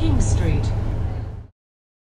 King Street.